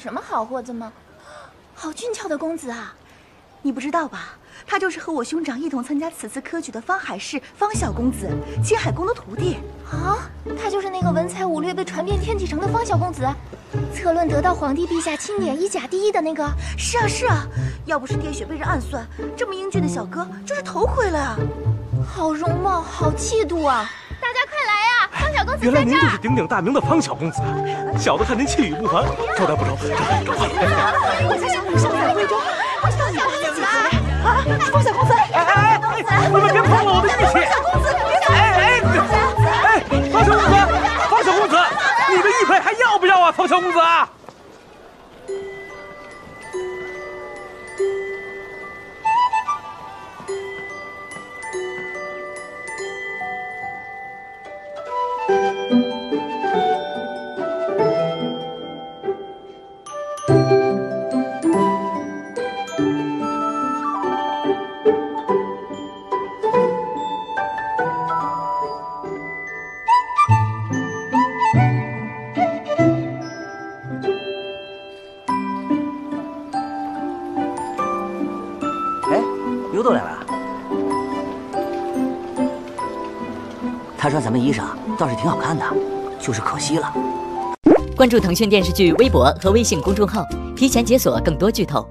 什么好货子吗？好俊俏的公子啊！你不知道吧？他就是和我兄长一同参加此次科举的方海市方小公子，青海宫的徒弟。啊，他就是那个文才武略被传遍天启城的方小公子，策论得到皇帝陛下钦点一甲第一的那个。是啊是啊，要不是爹雪被人暗算，这么英俊的小哥就是头盔了啊！好容貌，好气度啊！原来您就是鼎鼎大名的方小公子，小的看您气宇不凡，招待不周，招待？我家小女上在贵州，不知道你公子啊？啊，方小公子！哎哎哎！你们别碰了我的玉器！小公子，哎哎哎！方小公子，方小公子，你的玉佩还要不要啊？方小公子啊！刘豆来了。他穿咱们衣裳倒是挺好看的，就是可惜了。关注腾讯电视剧微博和微信公众号，提前解锁更多剧透。